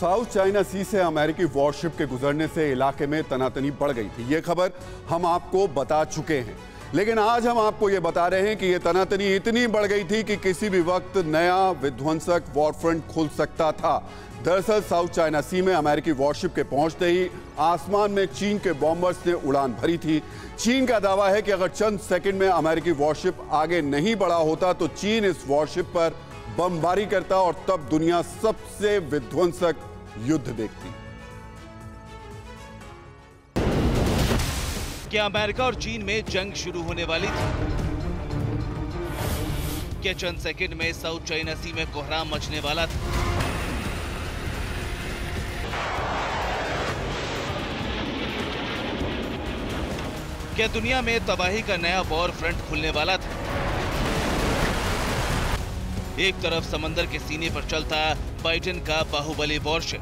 South China सी से अमेरिकी worship के गुजरने से इलाके में तनातनी बढ़ गई थी। ये खबर हम आपको बता चुके हैं। लेकिन आज हम आपको ये बता रहे हैं कि ये तनातनी इतनी बढ़ गई थी कि किसी भी वक्त नया विध्वंसक वॉरफ्रंट खुल सकता था। दरअसल साउथ चाइना सी में अमेरिकी वॉरशिप के पहुँचते ही आसमान में चीन के बॉम्बर्स ने उड़ान भरी थी। चीन का दावा है कि अगर चंद सेकंड में अमेरिकी वॉरशिप आगे नहीं बढ़ा होता तो चीन इस वॉरशिप पर बमबारी करता और तब दुनिया सबसे विध्वंसक युद्ध देखती। क्या अमेरिका और चीन में जंग शुरू होने वाली थी? क्या चंद सेकंड में साउथ चाइना सी में कोहराम मचने वाला था? क्या दुनिया में तबाही का नया वॉर फ्रंट खुलने वाला था? एक तरफ़ समंदर के सीने पर चलता बाइडेन का बाहुबली वॉरशिप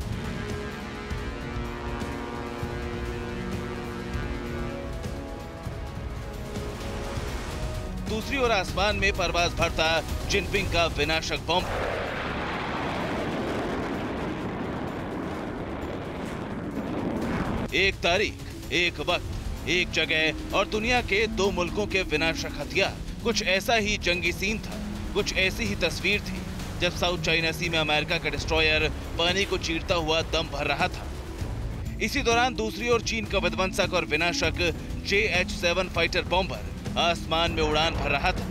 दूसरी ओर आसमान में परवाज भरता जिनपिंग का विनाशक बम। एक तारीख, एक वक्त, एक जगह और दुनिया के दो मुल्कों के विनाशक हथियार। कुछ ऐसा ही जंगी सीन था। कुछ ऐसी ही तस्वीर थी, जब साउथ चाइना सी में अमेरिका का डिस्ट्रॉयर पानी को चीरता हुआ दम भर रहा था। इसी दौरान दूसरी ओर चीन का विध्वंसक और विनाशक J H seven fighter bomber आसमान में उड़ान भर रहा था।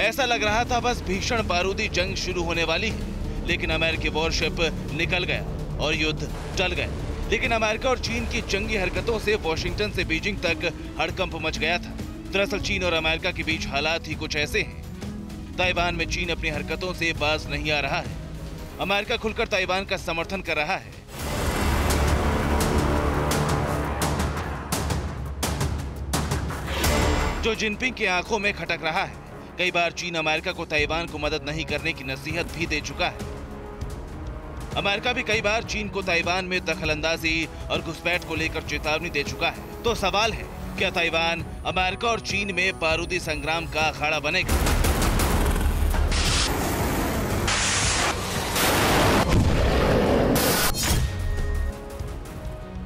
ऐसा लग रहा था बस भीषण बारूदी जंग शुरू होने वाली है, लेकिन अमेरिकी वॉरशिप निकल गया और युद्ध टल गया। लेकिन अमेरिका और चीन की जंगी हरकतों से वॉशिंगटन से बीजिंग तक हड़कंप मच गया था। दरअसल चीन और अमेरिका के बीच हालात ही कुछ ऐसे हैं। ताइवान में चीन अपनी हरकतों से बाज नहीं आ रहा है। अमेरिका खुलकर ताइवान का समर्थन कर रहा है। जो जिनपिंग की आँखों में खटक रहा है, कई बार चीन अमेरिका को ताइवान को मदद नहीं करने की नसीहत भी दे चुका है। अमेरिका भी कई बार चीन को ताइवान में दखलंदाजी और घुसपैठ को लेकर चेतावनी दे चुका है। तो सवाल है, क्या ताइवान अमेरिका और चीन में बारूदी संग्राम का अखाड़ा बनेगा?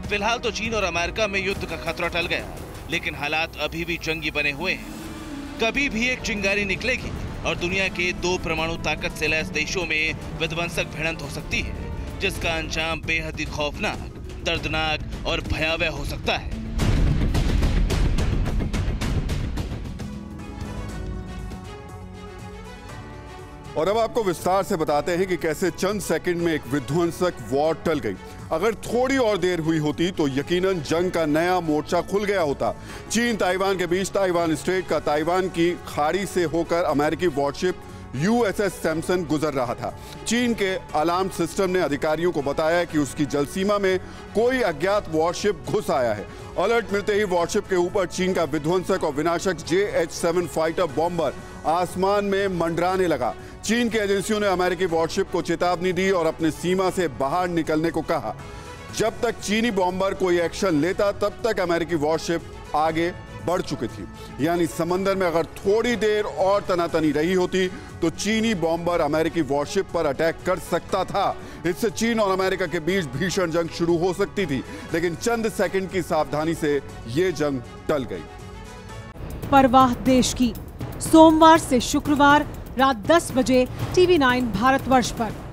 फ़िलहाल तो चीन और अमेरिका में युद्ध का खतरा टल गया, लेकिन हालात अभी भी जंगी बने हुए हैं। कभी भी एक चिंगारी निकलेगी। और दुनिया के दो परमाणु ताकत से लैस देशों में विध्वंसक भिड़ंत हो सकती है, जिसका अंजाम बेहद ही खौफनाक, दर्दनाक और भयावह हो सकता है। और अब आपको विस्तार से बताते हैं कि कैसे चंद सेकंड में एक विध्वंसक वॉर टल गई। अगर थोड़ी और देर हुई होती तो यकीनन जंग का नया मोर्चा खुल गया होता। चीन, ताइवान के बीच ताइवान स्टेट का ताइवान की खाड़ी से होकर अमेरिकी वॉरशिप यूएसएस सैमसन गुजर रहा था। चीन के अलार्म सिस्टम ने अधिकारियों को बताया कि उसकी जलसीमा में कोई अज्ञात वॉरशिप घुस आया है। अलर्ट मिलते ही वॉरशिप के ऊपर चीन का विध्वंसक और विनाशक J H seven fighter bomber आसमान में मंडराने लगा। चीन की एजेंसियों ने अमेरिकी वॉरशिप को चेतावनी दी और अपने सीमा से बाहर निकलने को कहा। जब तक चीनी बॉम्बर कोई एक्शन लेता, तब तक अमेरिकी वॉरशिप आगे बढ़ चुकी थी। यानी समंदर में अगर थोड़ी देर और तनातनी रही होती तो चीनी बॉम्बर अमेरिकी वॉरशिप पर अटैक कर सकता था। इससे चीन और अमेरिका के बीच भीषण जंग शुरू हो सकती थी, लेकिन चंद सेकंड की सावधानी से यह जंग टल गई। परवाह देश की। सोमवार से शुक्रवार रात 10 बजे टीवी 9 भारतवर्ष पर।